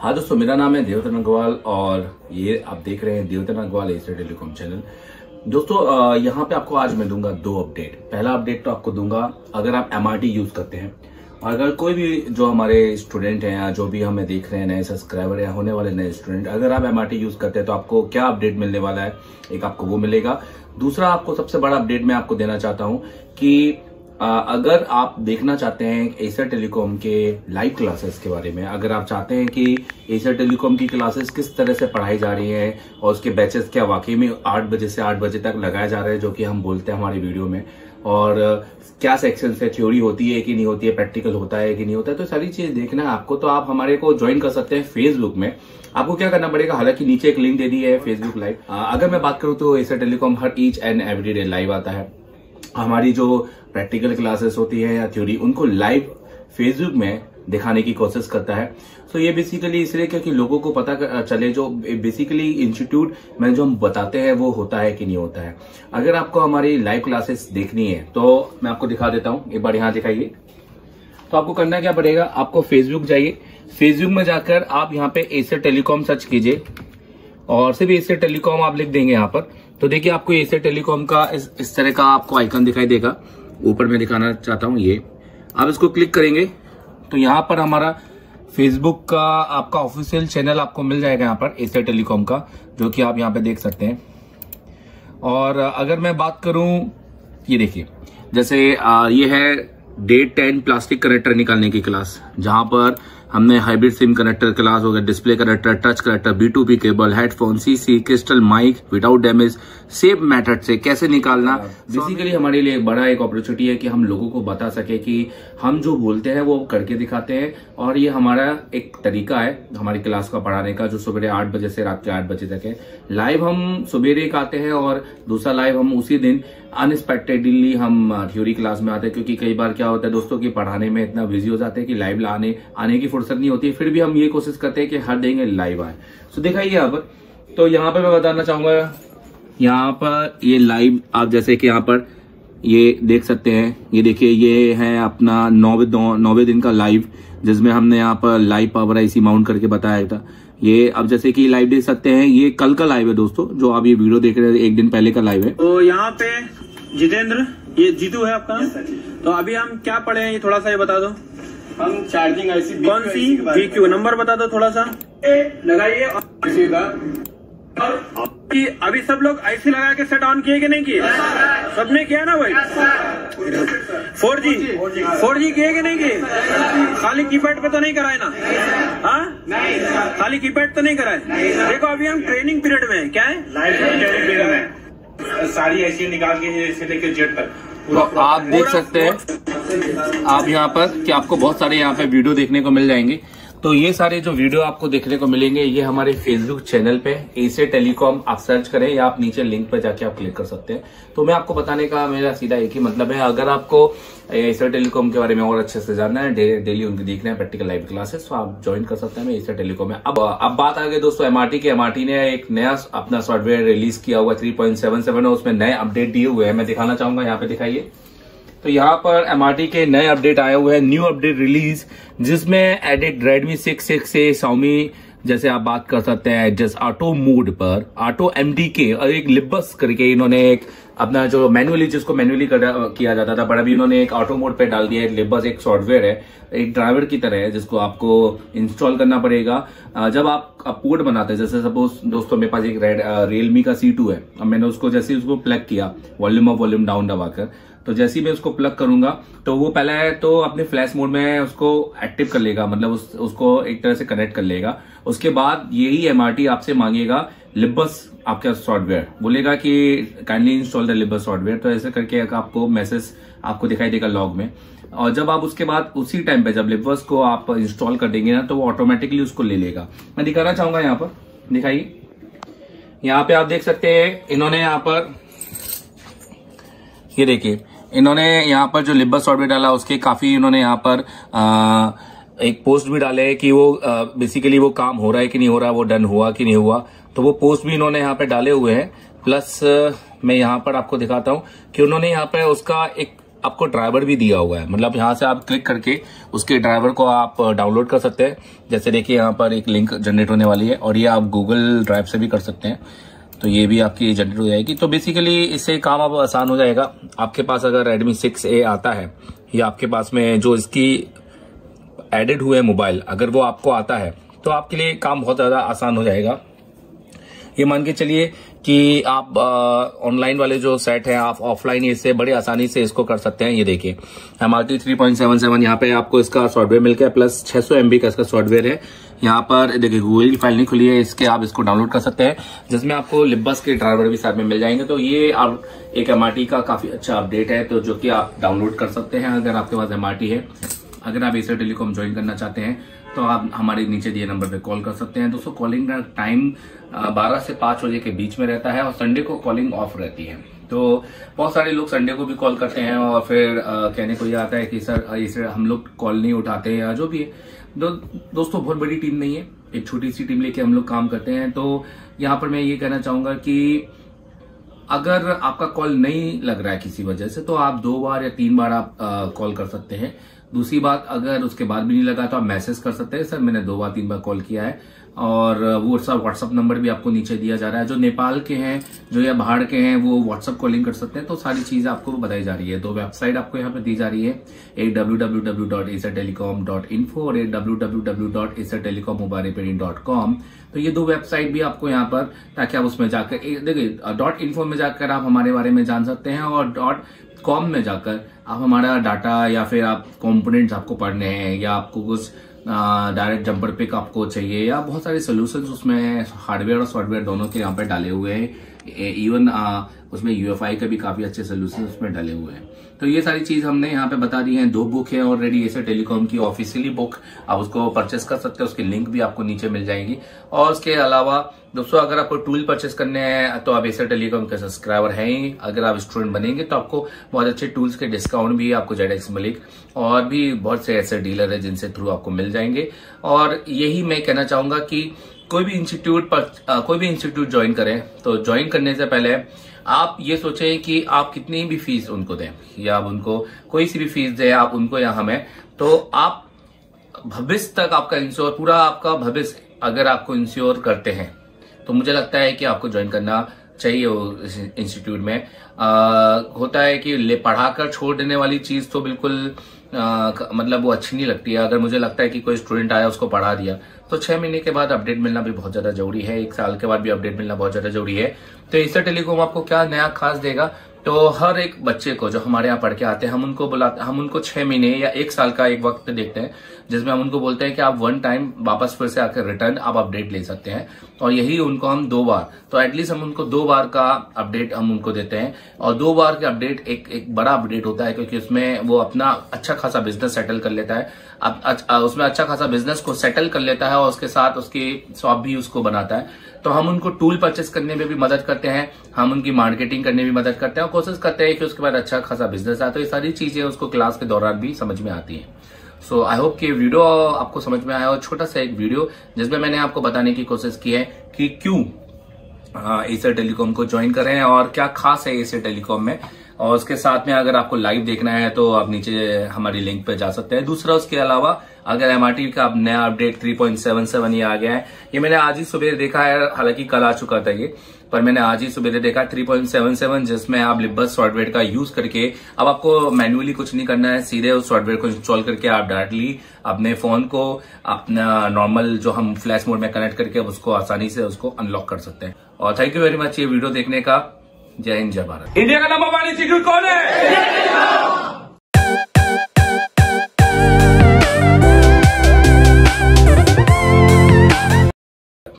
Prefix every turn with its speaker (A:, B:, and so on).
A: हाँ दोस्तों, मेरा नाम है देवतन अग्रवाल और ये आप देख रहे हैं देवतन अग्रवाल एशिया टेलीकॉम चैनल दोस्तों यहाँ पे आपको आज मैं दूँगा दो अपडेट पहला अपडेट तो आपको दूँगा, अगर आप एम यूज़ करते हैं, और अगर कोई भी जो हमारे स्टूडेंट हैं या जो भी हमें देख रहे हैं, नए सब्सक्राइबर या होने वाले नए स्टूडेंट अगर आप एम यूज़ करते हैं तो आपको क्या अपडेट मिलने वाला है? एक आपको वो मिलेगा। दूसरा आपको सबसे बड़ा अपडेट मैं आपको देना चाहता हूँ कि अगर आप देखना चाहते हैं एशिया टेलीकॉम के लाइव क्लासेस के बारे में, अगर आप चाहते हैं कि एशिया टेलीकॉम की क्लासेस किस तरह से पढ़ाई जा रही है और उसके बैचेस क्या वाकई में आठ बजे से आठ बजे तक लगाए जा रहे हैं, जो कि हम बोलते हैं हमारी वीडियो में, और क्या सेक्शन से थ्योरी होती है कि नहीं होती है प्रैक्टिकल होता है कि नहीं होता है तो सारी चीज़ देखना है आपको तो आप हमारे को ज्वाइन कर सकते हैं फेसबुक में। आपको क्या करना पड़ेगा, हालाँकि नीचे एक लिंक दे दी है फेसबुक लाइव अगर मैं बात करूँ तो Asia Telecom her each and every day live आता है। हमारी जो प्रैक्टिकल क्लासेस होती है या थ्योरी उनको लाइव फेसबुक में दिखाने की कोशिश करता है। सो so, ये बेसिकली इसलिए क्योंकि लोगों को पता चले जो बेसिकली इंस्टीट्यूट में जो हम बताते हैं वो होता है कि नहीं होता है। अगर आपको हमारी लाइव क्लासेस देखनी है तो मैं आपको दिखा देता हूँ। एक बार यहाँ दिखाइए। तो आपको करना क्या पड़ेगा? आपको फेसबुक जाइए। फेसबुक में जाकर आप यहाँ पे एशिया टेलीकॉम सर्च कीजिए। और सिर्फ़ एशिया टेलीकॉम आप लिख देंगे यहाँ पर। तो देखिए आपको एशिया टेलीकॉम का इस, इस तरह का आपको आइकन दिखाई देगा। ऊपर मैं दिखाना चाहता हूँ ये। आप इसको क्लिक करेंगे तो यहाँ पर हमारा फेसबुक का आपका ऑफिशियल चैनल आपको मिल जाएगा यहाँ पर एशिया टेलीकॉम का जो कि आप यहाँ पे देख सकते हैं। और अगर मैं बात करूँ ये देखिए जैसे आ, ये है डेट टेन प्लास्टिक कनेक्टर निकालने की क्लास जहाँ पर हमने हाइब्रिड सिम कनेक्टर क्लास हो गया display connector touch connector B to B cable headphone CC crystal mic without damage safe method से कैसे निकालना? बेसिकली हमारे लिए एक बड़ा एक अपॉर्चुनिटी है कि हम लोगों को बता सके कि हम जो बोलते हैं वो करके दिखाते हैं और ये हमारा एक तरीका है हमारी क्लास का पढ़ाने का जो सुबह आठ बजे से रात के आठ बजे तक है। लाइव हम सुबेरे एक आते हैं और दूसरा लाइव हम उसी दिन अनएक्सपेक्टेडली हम थ्योरी क्लास में आते हैं क्योंकि कई बार क्या होता है दोस्तों की पढ़ाने में इतना बिज़ी हो जाते हैं कि लाइव आने आने की फुर्सत नहीं होती फिर भी हम ये कोशिश करते हैं कि हर दिन लाइव आए। सो दिखाइए यहाँ पर तो यहाँ पर मैं बताना चाहूँगा यहाँ पर ये लाइव आप जैसे कि यहाँ पर ये देख सकते हैं ये देखिए ये है अपना नौवे नौवे दिन का लाइव जिसमें हमने यहाँ पर लाइव पावर आईसी माउंट करके बताया था। ये अब जैसे कि लाइव देख सकते हैं ये कल का लाइव है दोस्तों जो आप ये वीडियो देख रहे हैं एक दिन पहले का लाइव है।
B: तो यहाँ पे जितेंद्र ये जीतू है आपका? तो अभी हम क्या पढ़े हैं ये थोड़ा सा ये बता दो।
C: हम चार्जिंग ऐसी
B: कौन सी? वी क्यू नंबर बता दो थोड़ा सा। लगाइए और कि अभी सब लोग आईसी लगा के सेट ऑन किए कि नहीं किए? सबने किया ना भाई? फोर जी फोर जी किए कि नहीं किए? खाली कीपैड पे तो नहीं कराए ना? हाँ? खाली कीपैड तो नहीं कराए? देखो अभी हम ट्रेनिंग पीरियड में हैं। क्या है?
C: लाइव सारी ऐसी निकाल के से लेकर जेट तक
A: तो आप देख सकते हैं। आप यहाँ पर कि आपको बहुत सारे यहाँ पे वीडियो देखने को मिल जाएँगे। तो ये सारे जो वीडियो आपको देखने को मिलेंगे, ये हमारे फेसबुक चैनल पे एसे टेलीकॉम आप सर्च करें, या आप नीचे लिंक पे जाके आप क्लिक कर सकते हैं। तो मैं आपको बताने का मेरा सीधा एक ही मतलब है, अगर आपको एसर टेलीकॉम के बारे में और अच्छे से जानना है डेली उनके देखना है प्रैक्टिकल लाइव क्लासेस तो आप ज्वाइन कर सकते हैं एसर टेलीकॉम में। अब अब बात आ गई दोस्तों एमआरटी की। एमआरटी ने एक नया अपना सॉफ्टवेयर रिलीज़ किया हुआ थ्री पॉइंट सेवन सेवन उसमें नए अपडेट दिए हुए हैं। मैं दिखाना चाहूँगा, यहाँ पे दिखाइए। तो यहाँ पर एमआरटी के नए अपडेट आए हुए हैं न्यू अपडेट रिलीज़ जिसमें एडिट रेडमी सिक्स सिक्स से साउमी जैसे आप बात कर सकते हैं जस्ट ऑटो मोड पर ऑटो एमडी के और एक लिबस करके इन्होंने एक अपना जो मैनुअली जिसको मैनुअली किया जाता था, पर अभी इन्होंने एक ऑटो मोड पे डाल दिया है लिबस एक सॉफ्टवेयर है, एक ड्राइवर की तरह है, जिसको आपको इंस्टॉल करना पड़ेगा। जब आप पोर्ट बनाते हैं, जैसे सपोज़ दोस्तों मेरे पास एक रेड रियलमी का सी है, अब मैंने उसको जैसे उसको प्लग किया वॉल्यूम ऑफ़ वॉल्यूम डाउन दबाकर तो जैसे ही मैं उसको प्लग करूँगा तो वो पहले तो अपने फ्लैश मोड में उसको एक्टिव कर लेगा मतलब उस, उसको एक तरह से कनेक्ट कर लेगा। उसके बाद यही एमआरटी आपसे मांगेगा लिबस आपका सॉफ्टवेयर बोलेगा कि kindly install the libs software तो ऐसे करके आपको मैसेज आपको दिखाई देगा लॉग में। और जब आप उसके बाद उसी टाइम पे जब लिबस को आप इंस्टॉल कर देंगे ना तो वो ऑटोमेटिकली उसको ले लेगा। मैं दिखाना चाहूँगा यहाँ पर। दिखाइए। यहाँ पे आप देख सकते हैं इन्होंने यहाँ पर ये देखिए इन्होंने यहाँ पर जो लिबस सॉफ्टवेयर डाला उसके काफ़ी इन्होंने यहाँ पर आ, एक पोस्ट भी डाले है कि वो बेसिकली वो काम हो रहा है कि नहीं हो रहा वो डन हुआ कि नहीं हुआ। तो वो पोस्ट भी इन्होंने यहाँ पे डाले हुए हैं। प्लस मैं यहाँ पर आपको दिखाता हूँ कि उन्होंने यहाँ पे उसका एक आपको ड्राइवर भी दिया हुआ है। मतलब यहाँ से आप क्लिक करके उसके ड्राइवर को आप डाउनलोड कर सकते हैं। जैसे देखिए यहाँ पर एक लिंक जनरेट होने वाली है और ये आप गूगल ड्राइव से भी कर सकते हैं। तो ये भी आपकी जनरेट हो जाएगी। तो बेसिकली इससे काम अब आसान हो जाएगा। आपके पास अगर रेडमी सिक्स ए आता है, या आपके पास में जो इसकी एडेड हुए मोबाइल अगर वो आपको आता है तो आपके लिए काम बहुत ज़्यादा आसान हो जाएगा। ये मान के चलिए कि आप ऑनलाइन वाले जो सेट है, आप ऑफलाइन इससे बड़ी आसानी से इसको कर सकते हैं। ये देखिए M R T three point seven seven यहाँ पे आपको इसका सॉफ्टवेयर मिल गया प्लस छह सौ एमबी का इसका सॉफ्टवेयर है। यहाँ पर, देखिए गूगल की फ़ाइल नहीं खुली है, इसके आप इसको डाउनलोड कर सकते हैं, जिसमें आपको लिब्बस के ड्राइवर भी साथ में मिल जाएँगे। तो ये आप एक एम का काफ़ी अच्छा अपडेट है तो जो कि आप डाउनलोड कर सकते हैं अगर आपके पास एमआरटी है। अगर आप एसर टेलीकॉम ज्वाइन करना चाहते हैं तो आप हमारे नीचे दिए नंबर पे कॉल कर सकते हैं। दोस्तों कॉलिंग का टाइम 12 से 5 बजे के बीच में रहता है और संडे को कॉलिंग ऑफ़ रहती है। तो बहुत सारे लोग संडे को भी कॉल करते हैं और फिर आ, कहने को ये आता है कि सर इसे हम लोग कॉल नहीं उठाते या जो भी है। दो, दोस्तों बहुत बड़ी टीम नहीं है। एक छोटी सी टीम लेके हम लोग काम करते हैं। तो यहाँ पर मैं ये कहना चाहूँगा कि अगर आपका कॉल नहीं लग रहा है किसी वजह से तो आप दो बार या तीन बार आप कॉल कर सकते हैं। दूसरी बात अगर उसके बाद भी नहीं लगा तो आप मैसेज कर सकते हैं सर मैंने दो बार तीन बार कॉल किया है। और वो सब व्हाट्सअप नंबर भी आपको नीचे दिया जा रहा है। जो नेपाल के हैं, जो या बाहर के हैं, वो व्हाट्सअप कॉलिंग कर सकते हैं। तो सारी चीज़ आपको बताई जा रही है। दो वेबसाइट आपको यहाँ पे दी जा रही है। एक इन्फो और एक कॉम तो ये दो वेबसाइट भी आपको यहाँ पर, ताकि आप उसमें जाकर देखिए डॉट इन्फो में जाकर आप हमारे बारे में जान सकते हैं और डॉट कॉम में जाकर आप हमारा डाटा या फिर आप कंपोनेंट्स आपको पढ़ने हैं या आपको कुछ डायरेक्ट जम्पर पिक आपको चाहिए या बहुत सारे सोल्यूशन उसमें हार्डवेयर और सॉफ्टवेयर दोनों के यहाँ पर डाले हुए हैं। इवन उसमें यूएफआई का भी काफ़ी अच्छे सोल्यूशन उसमें डाले हुए हैं। तो ये सारी चीज़ हमने यहाँ पे बता दी है। दो बुक है ऑलरेडी एसर टेलीकॉम की ऑफिशियली बुक आप उसको परचेस कर सकते हैं, उसकी लिंक भी आपको नीचे मिल जाएगी। और उसके अलावा, दोस्तों, अगर आपको टूल परचेस करने हैं तो आप एसर टेलीकॉम के सब्सक्राइबर हैं ही। अगर आप स्टूडेंट बनेंगे तो आपको बहुत अच्छे टूल्स के डिस्काउंट भी आपको जेड एक्स मलिक और भी बहुत से ऐसे डीलर है जिनसे थ्रू आपको मिल जाएँगे। और यही मैं कहना चाहूँगा कि कोई भी इंस्टीट्यूट पर कोई भी इंस्टीट्यूट ज्वाइन करें तो ज्वाइन करने से पहले आप ये सोचें कि आप कितनी भी फ़ीस उनको दें या आप उनको कोई सी भी फ़ीस दें आप उनको या हमें तो आप भविष्य तक आपका इंश्योर पूरा आपका भविष्य अगर आपको इंश्योर करते हैं तो मुझे लगता है कि आपको ज्वाइन करना चाहिए इंस्टीट्यूट में। आ, होता है कि पढ़ाकर छोड़ देने वाली चीज़ तो बिल्कुल आ, मतलब वो अच्छी नहीं लगती है। अगर मुझे लगता है कि कोई स्टूडेंट आया उसको पढ़ा दिया तो छह महीने के बाद अपडेट मिलना भी बहुत ज़्यादा ज़रूरी है, एक साल के बाद भी अपडेट मिलना बहुत ज़्यादा ज़रूरी है। तो इससे टेलीकॉम आपको क्या नया खास देगा? तो हर एक बच्चे को जो हमारे यहाँ पढ़ के आते हैं, हम उनको बुलाते, हम उनको छह महीने या एक साल का एक वक्त देखते हैं, जिसमें हम उनको बोलते हैं कि आप वन टाइम वापस फिर से आकर रिटर्न आप अपडेट ले सकते हैं। और यही उनको हम दो बार तो एटलीस्ट हम उनको दो बार का अपडेट हम उनको देते हैं। और दो बार के अपडेट एक एक बड़ा अपडेट होता है, क्योंकि उसमें वो अपना अच्छा खासा बिज़नेस सेटल कर लेता है। अब उसमें अच्छा खासा बिज़नेस को सेटल कर लेता है और उसके साथ उसकी शॉप भी उसको बनाता है। तो हम उनको टूल परचेस करने में भी मदद करते हैं, हम उनकी मार्केटिंग करने में भी मदद करते हैं और कोशिश करते हैं कि उसके बाद अच्छा खासा बिज़नेस आए। तो ये सारी चीज़ें उसको क्लास के दौरान भी समझ में आती है। सो आई होप कि वीडियो आपको समझ में आया और छोटा सा एक वीडियो जिसमें मैंने आपको बताने की कोशिश की है कि क्यों एसर टेलीकॉम को ज्वाइन करें और क्या खास है एसर टेलीकॉम में। और उसके साथ में अगर आपको लाइव देखना है तो आप नीचे हमारी लिंक पे जा सकते हैं। दूसरा, उसके अलावा, अगर एमआरटी का नया अपडेट 3.77 ये आ गया है, ये मैंने आज ही सुबह देखा है, हालाँकि कल आ चुका था ये, पर मैंने आज ही सुबह देखा 3.77 जिसमें आप लिबस सॉफ्टवेयर का यूज़ करके, अब आपको मैन्युअली कुछ नहीं करना है, सीधे उस सॉफ्टवेयर को इंस्टॉल करके आप डायरेक्टली अपने फ़ोन को, अपना नॉर्मल जो हम फ्लैश मोड में कनेक्ट करके उसको आसानी से उसको अनलॉक कर सकते हैं। और थैंक यू वेरी मच ये वीडियो देखने का। जय हिंद जय भारत।
B: इंडिया का नंबर वन इंस्टीट्यूट कौन है?